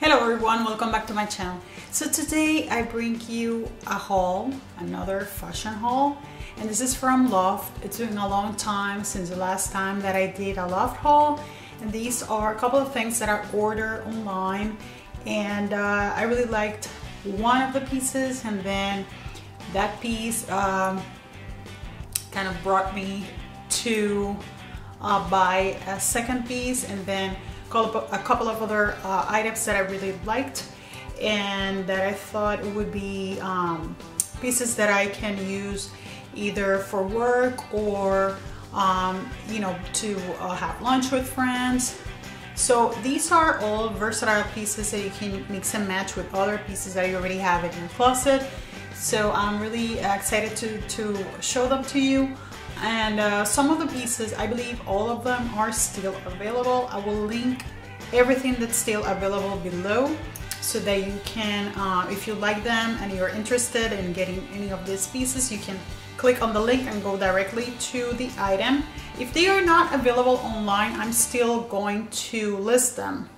Hello everyone, welcome back to my channel. So today I bring you a haul, another fashion haul, and this is from Loft. It's been a long time since the last time that I did a Loft haul, and these are a couple of things that I ordered online, and uh, I really liked one of the pieces, and then that piece um, kind of brought me to uh, buy a second piece, and then a couple of other uh, items that I really liked and that I thought would be um, pieces that I can use either for work or um, you know to uh, have lunch with friends. So these are all versatile pieces that you can mix and match with other pieces that you already have in your closet. So I'm really excited to, to show them to you and uh, some of the pieces I believe all of them are still available. I will link everything that's still available below so that you can uh, if you like them and you're interested in getting any of these pieces you can click on the link and go directly to the item. If they are not available online I'm still going to list them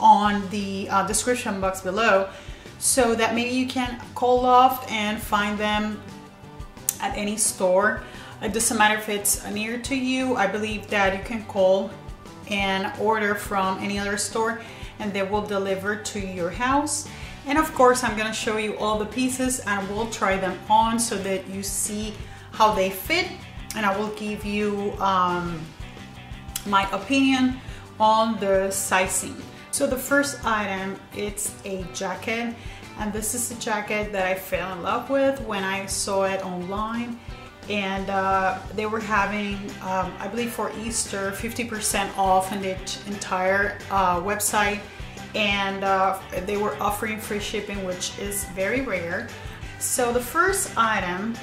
on the uh, description box below so that maybe you can call Loft and find them at any store it doesn't matter if it's near to you. I believe that you can call and order from any other store and they will deliver to your house. And of course, I'm gonna show you all the pieces and we'll try them on so that you see how they fit. And I will give you um, my opinion on the sizing. So the first item, it's a jacket. And this is a jacket that I fell in love with when I saw it online and uh, they were having, um, I believe for Easter, 50% off on the entire uh, website and uh, they were offering free shipping which is very rare. So the first item,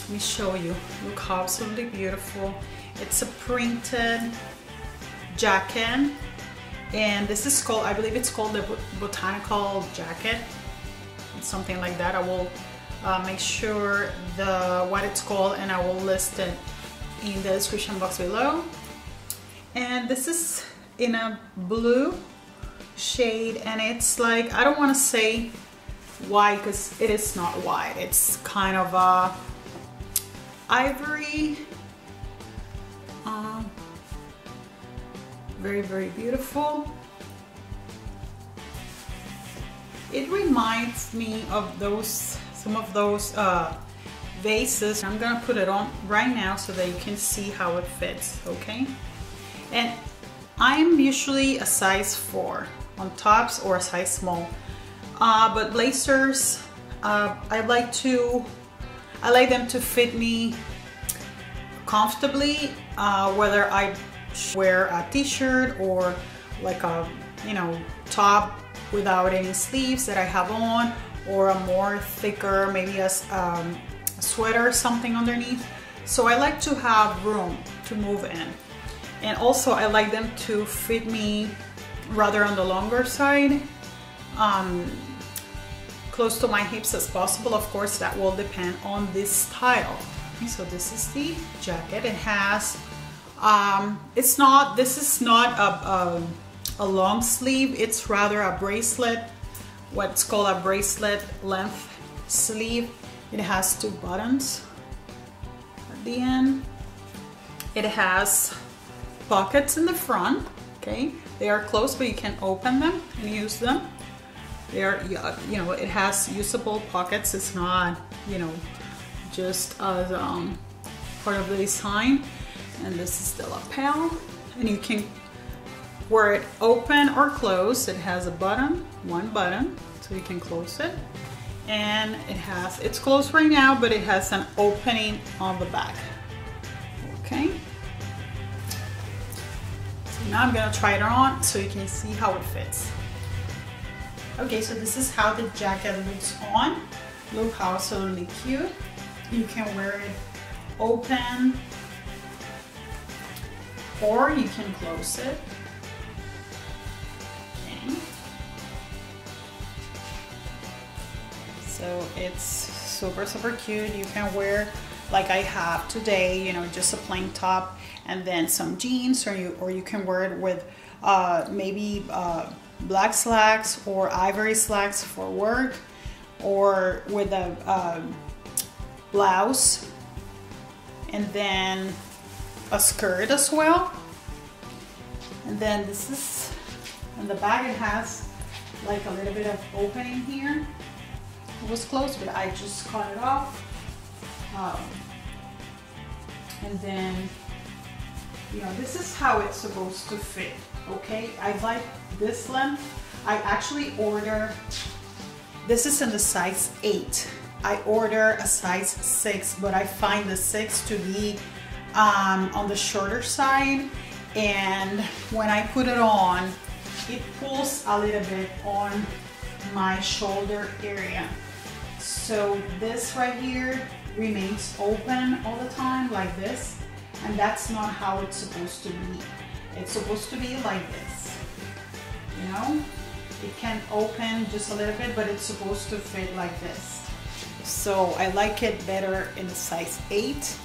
let me show you, look how absolutely beautiful. It's a printed jacket and this is called, I believe it's called the botanical jacket, something like that. I will uh, make sure the what it's called and I will list it in the description box below. And this is in a blue shade and it's like I don't want to say white because it is not white. It's kind of a ivory um, very very beautiful. It reminds me of those some of those uh, vases. I'm gonna put it on right now so that you can see how it fits, okay? And I'm usually a size four on tops or a size small. Uh, but blazers, uh, I like to, I like them to fit me comfortably, uh, whether I wear a t-shirt or like a, you know, top without any sleeves that I have on or a more thicker, maybe a, um, sweater or something underneath. So I like to have room to move in. And also I like them to fit me rather on the longer side, um, close to my hips as possible. Of course, that will depend on this style. So this is the jacket. It has, um, it's not, this is not a, a, a long sleeve. It's rather a bracelet what's called a bracelet length sleeve. It has two buttons at the end. It has pockets in the front, okay? They are closed, but you can open them and use them. They are, you know, it has usable pockets. It's not, you know, just as um, part of the design. And this is the lapel. And you can wear it open or closed. It has a button, one button, so you can close it. And it has it's closed right now but it has an opening on the back. Okay. So now I'm gonna try it on so you can see how it fits. Okay so this is how the jacket looks on. Look how absolutely cute. You can wear it open or you can close it so it's super super cute. You can wear like I have today you know just a plain top and then some jeans or you or you can wear it with uh, maybe uh, black slacks or ivory slacks for work or with a um, blouse and then a skirt as well. And then this is in the back it has like a little bit of opening here was closed but I just cut it off. Um, and then you know this is how it's supposed to fit okay? I like this length. I actually order this is in the size 8 I order a size 6 but I find the 6 to be um, on the shorter side. And when I put it on it pulls a little bit on my shoulder area so this right here remains open all the time like this and that's not how it's supposed to be. It's supposed to be like this. You know? It can open just a little bit but it's supposed to fit like this. So I like it better in size 8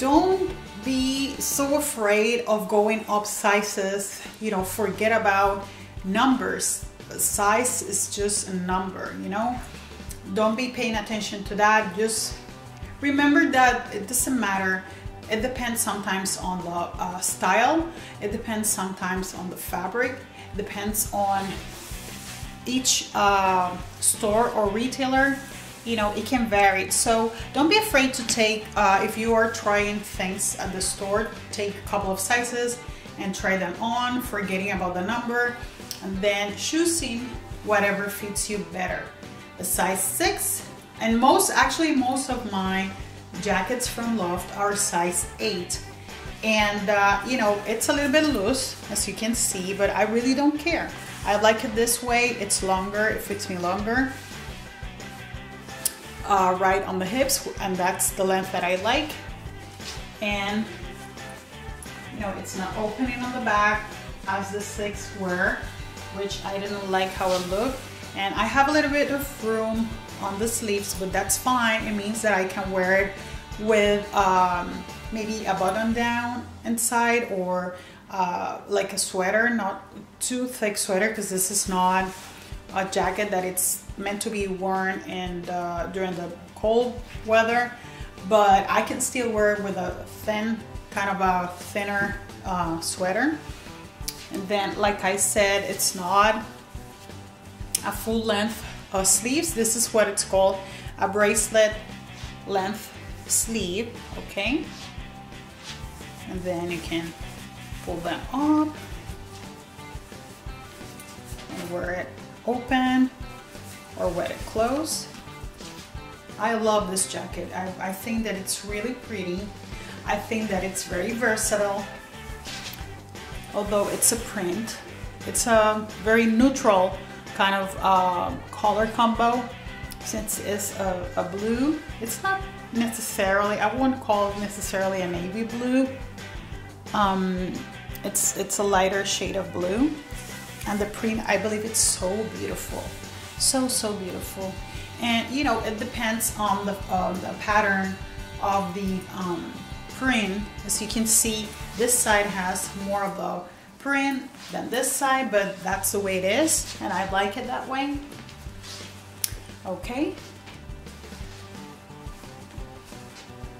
don't be so afraid of going up sizes you know forget about numbers. Size is just a number you know don't be paying attention to that. Just remember that it doesn't matter. It depends sometimes on the uh, style. It depends sometimes on the fabric. It depends on each uh, store or retailer. You know it can vary. So don't be afraid to take uh, if you are trying things at the store take a couple of sizes and try them on forgetting about the number and then choosing whatever fits you better a size 6 and most actually most of my jackets from Loft are size 8 and uh, you know it's a little bit loose as you can see but I really don't care. I like it this way. It's longer. It fits me longer. Uh, right on the hips and that's the length that I like. And you know it's not opening on the back as the six were which I didn't like how it looked and I have a little bit of room on the sleeves but that's fine. It means that I can wear it with um, maybe a button down inside or uh, like a sweater not too thick sweater because this is not a jacket that it's meant to be worn in uh, during the cold weather. But I can still wear it with a thin kind of a thinner uh, sweater. And then like I said it's not a full length of sleeves. This is what it's called a bracelet length sleeve okay? And then you can pull them up and wear it open or wear it closed. I love this jacket. I, I think that it's really pretty. I think that it's very versatile although it's a print. It's a very neutral kind of uh, color combo since it's a, a blue. It's not necessarily I wouldn't call it necessarily a navy blue. Um, it's it's a lighter shade of blue. And the print I believe it's so beautiful. So so beautiful. And you know it depends on the, uh, the pattern of the um, print. As you can see this side has more of the print than this side but that's the way it is and I like it that way. Okay.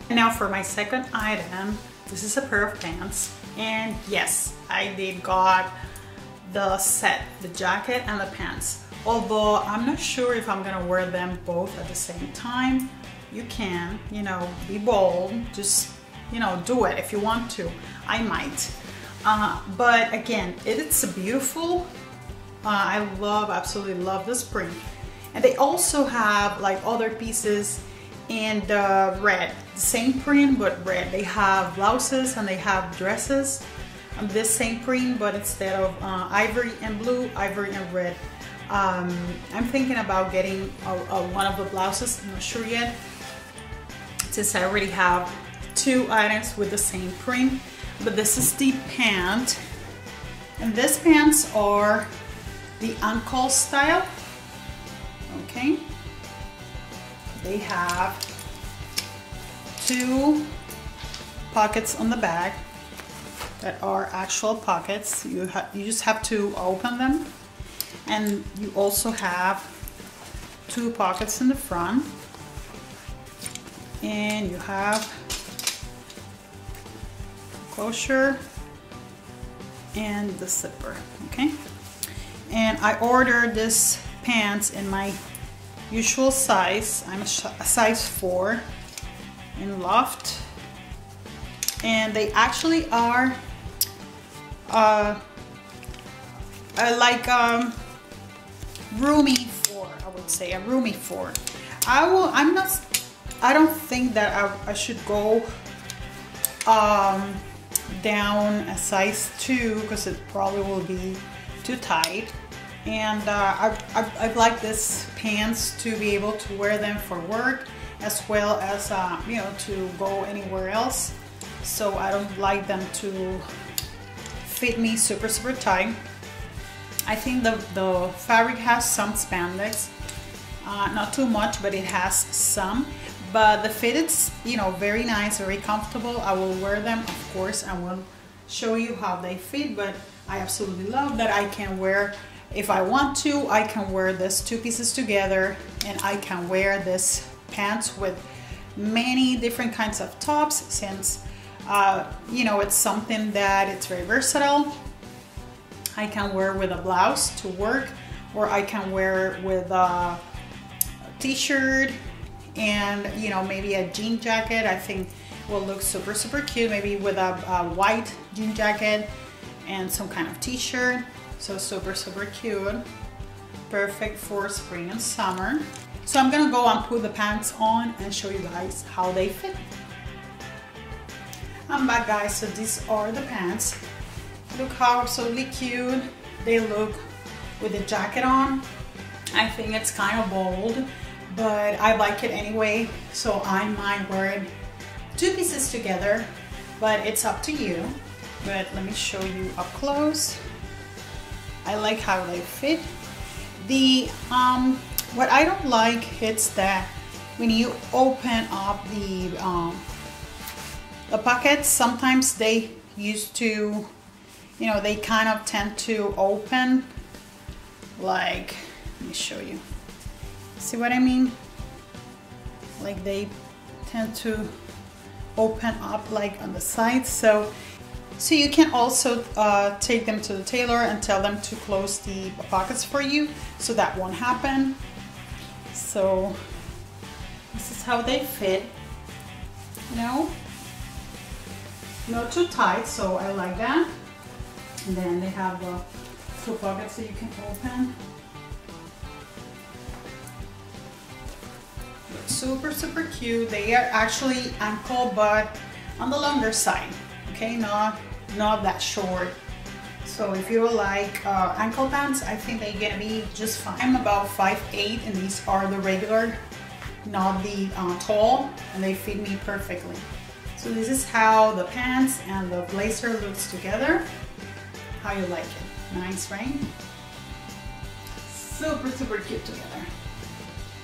And now for my second item this is a pair of pants and yes I did got the set the jacket and the pants. Although I'm not sure if I'm gonna wear them both at the same time. You can you know be bold just you know do it if you want to. I might uh, but again it's beautiful. Uh, I love absolutely love this print and they also have like other pieces in the red. Same print but red. They have blouses and they have dresses. On this same print but instead of uh, ivory and blue ivory and red. Um, I'm thinking about getting a, a, one of the blouses. I'm not sure yet. Since I already have two items with the same print but this is the pant. And these pants are the ankle style. Okay. They have two pockets on the back that are actual pockets. You, you just have to open them. And you also have two pockets in the front. And you have closure and the zipper okay? And I ordered this pants in my usual size. I'm a size 4 in Loft. And they actually are uh, uh, like um, roomy 4 I would say a roomy 4 I will I'm not I don't think that I, I should go um, down a size 2 because it probably will be too tight. And uh, I, I, I, like this pants to be able to wear them for work as well as uh, you know to go anywhere else. So I don't like them to fit me super super tight. I think the, the fabric has some spandex uh, not too much but it has some but the fit is you know very nice very comfortable. I will wear them of course. I will show you how they fit but I absolutely love that I can wear if I want to I can wear this two pieces together and I can wear this pants with many different kinds of tops since uh, you know it's something that it's very versatile. I can wear with a blouse to work or I can wear with a t-shirt and you know maybe a jean jacket I think will look super super cute maybe with a, a white jean jacket and some kind of t-shirt. So super super cute. Perfect for spring and summer. So I'm gonna go and put the pants on and show you guys how they fit. I'm back guys. So these are the pants. Look how absolutely cute they look with the jacket on. I think it's kind of bold but I like it anyway so I might wear two pieces together but it's up to you. But let me show you up close. I like how they fit. The um what I don't like is that when you open up the um, the pockets sometimes they used to you know they kind of tend to open. Like let me show you see what I mean? Like they tend to open up like on the sides so so you can also uh, take them to the tailor and tell them to close the pockets for you so that won't happen. So this is how they fit. You know? Not too tight so I like that. And then they have the two pockets that you can open super super cute. They are actually ankle but on the longer side okay? Not not that short. So if you like uh, ankle pants I think they're gonna be just fine. I'm about 5'8 and these are the regular not the uh, tall and they fit me perfectly. So this is how the pants and the blazer looks together. How you like it? Nice right? Super super cute together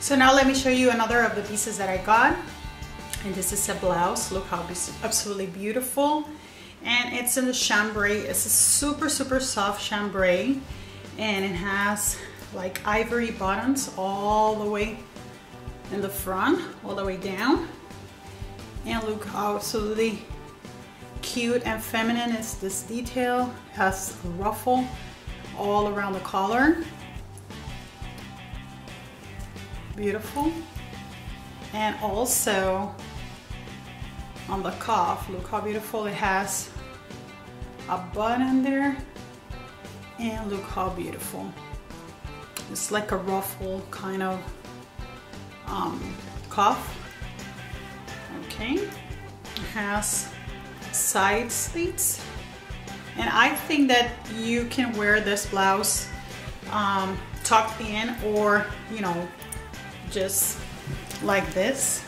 so now let me show you another of the pieces that I got. And this is a blouse. Look how absolutely beautiful. And it's in the chambray. It's a super, super soft chambray. And it has like ivory buttons all the way in the front, all the way down. And look how absolutely cute and feminine is this detail. It has ruffle all around the collar beautiful. And also on the cuff look how beautiful it has a button there. And look how beautiful. It's like a ruffle kind of um, cuff. Okay. It has side slits. And I think that you can wear this blouse um, tucked in or you know just like this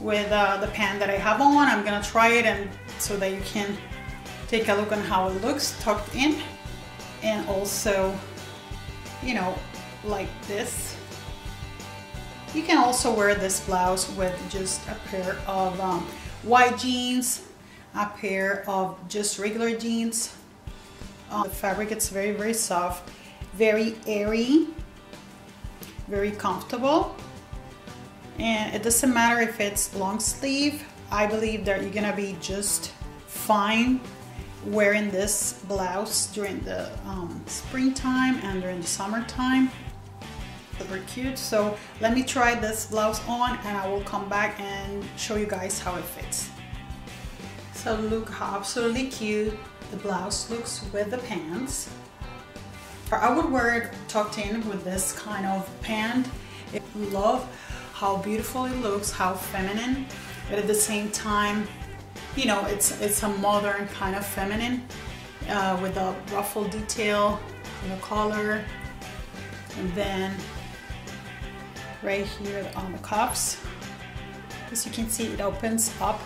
with uh, the pan that I have on. I'm gonna try it and so that you can take a look on how it looks tucked in. And also you know like this. You can also wear this blouse with just a pair of um, white jeans a pair of just regular jeans. Um, the fabric it's very very soft very airy, very comfortable. And it doesn't matter if it's long sleeve. I believe that you're gonna be just fine wearing this blouse during the um, springtime and during the summertime super cute so let me try this blouse on and I will come back and show you guys how it fits so look how absolutely cute the blouse looks with the pants I would wear it tucked in with this kind of pant I love how beautiful it looks how feminine but at the same time you know it's it's a modern kind of feminine uh, with a ruffle detail in the collar and then right here on the cuffs. As you can see, it opens up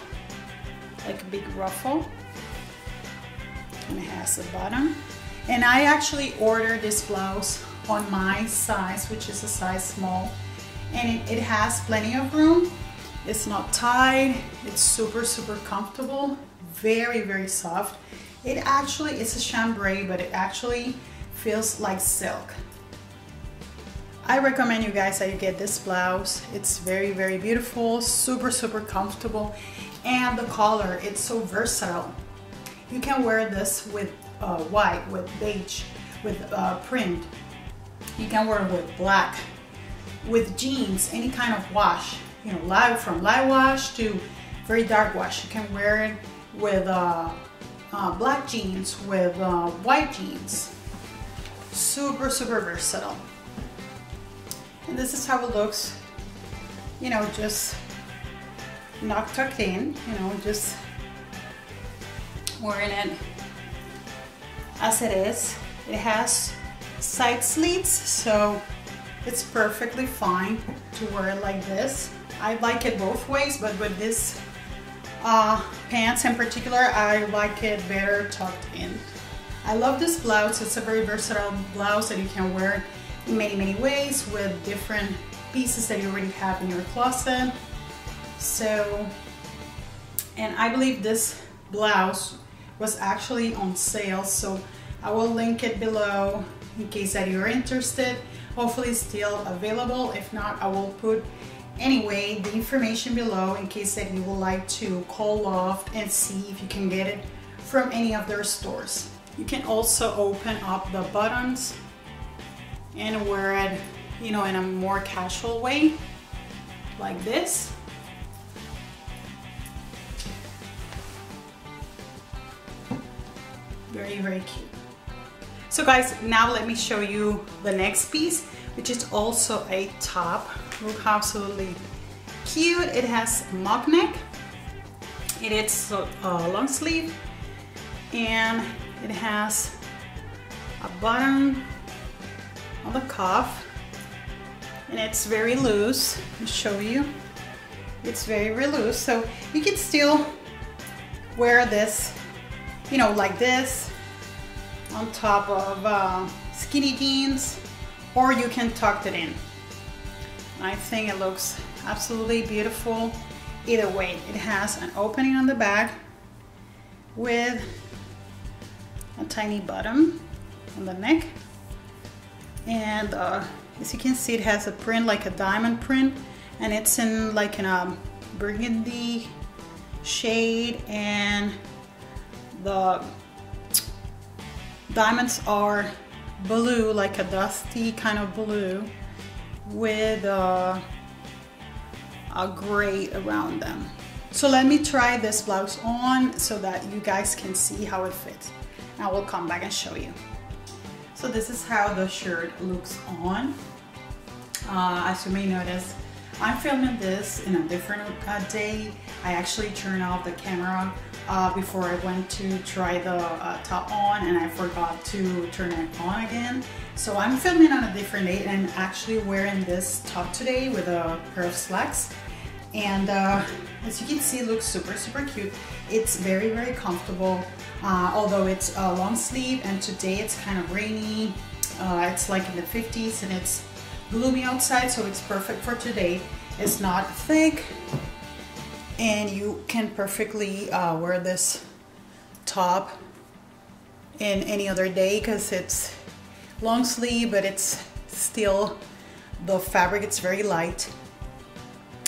like a big ruffle and it has a button. And I actually ordered this blouse on my size, which is a size small. And it, it has plenty of room. It's not tight. It's super, super comfortable. Very, very soft. It actually, it's a chambray, but it actually feels like silk. I recommend you guys that you get this blouse. It's very, very beautiful, super, super comfortable. And the color, it's so versatile. You can wear this with uh, white, with beige, with uh, print. You can wear it with black, with jeans, any kind of wash. You know, light from light wash to very dark wash. You can wear it with uh, uh black jeans, with uh, white jeans. Super, super versatile. And this is how it looks, you know, just not tucked in, you know, just wearing it as it is. It has side slits, so it's perfectly fine to wear it like this. I like it both ways, but with this uh, pants in particular, I like it better tucked in. I love this blouse. It's a very versatile blouse that you can wear in many, many ways with different pieces that you already have in your closet. So, and I believe this blouse was actually on sale. So I will link it below in case that you're interested. Hopefully still available. If not, I will put anyway the information below in case that you would like to call Loft and see if you can get it from any of their stores. You can also open up the buttons and wear it, you know, in a more casual way, like this. Very, very cute. So guys, now let me show you the next piece, which is also a top. Look how absolutely cute. It has mock neck. It is a long sleeve and it has a button on the cuff and it's very loose. I'll show you. It's very, very loose. So you can still wear this, you know, like this on top of uh, skinny jeans or you can tuck it in. I think it looks absolutely beautiful either way. It has an opening on the back with a tiny bottom on the neck and uh, as you can see it has a print like a diamond print and it's in like in a burgundy shade and the diamonds are blue like a dusty kind of blue with uh, a gray around them so let me try this blouse on so that you guys can see how it fits I will come back and show you so this is how the shirt looks on. Uh, as you may notice, I'm filming this in a different uh, day. I actually turned off the camera uh, before I went to try the uh, top on and I forgot to turn it on again. So I'm filming on a different day and I'm actually wearing this top today with a pair of slacks. And uh, as you can see, it looks super, super cute. It's very, very comfortable uh, although it's a long sleeve and today it's kind of rainy. Uh, it's like in the 50s and it's gloomy outside so it's perfect for today. It's not thick and you can perfectly uh, wear this top in any other day because it's long sleeve but it's still the fabric it's very light.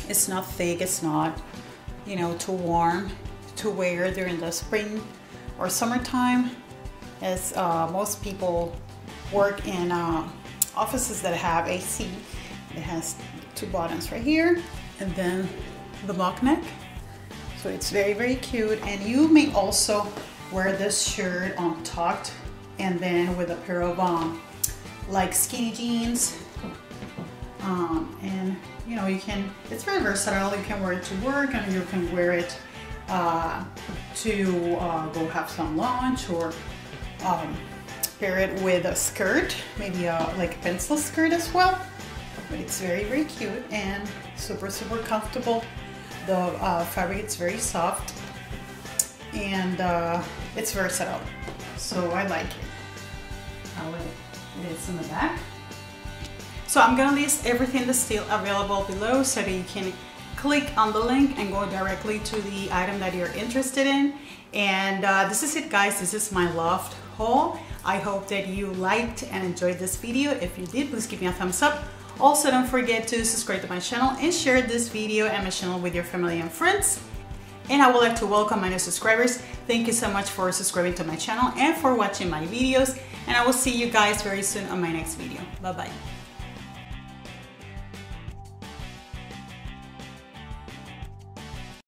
It's not thick it's not you know too warm to wear during the spring or summertime as uh, most people work in uh, offices that have AC it has two buttons right here and then the mock neck. So it's very very cute. And you may also wear this shirt on untucked and then with a pair of um, like skinny jeans. Um, and you know you can it's very versatile. You can wear it to work and you can wear it uh, to uh, go have some lunch or um, pair it with a skirt maybe a like a pencil skirt as well. But it's very very cute and super super comfortable the uh, fabric is very soft and uh, it's versatile. So I like it. How it is in the back. So I'm gonna list everything that's still available below so that you can click on the link and go directly to the item that you're interested in. And uh, this is it guys. This is my loft haul. I hope that you liked and enjoyed this video. If you did please give me a thumbs up also, don't forget to subscribe to my channel and share this video and my channel with your family and friends. And I would like to welcome my new subscribers. Thank you so much for subscribing to my channel and for watching my videos. And I will see you guys very soon on my next video. Bye-bye.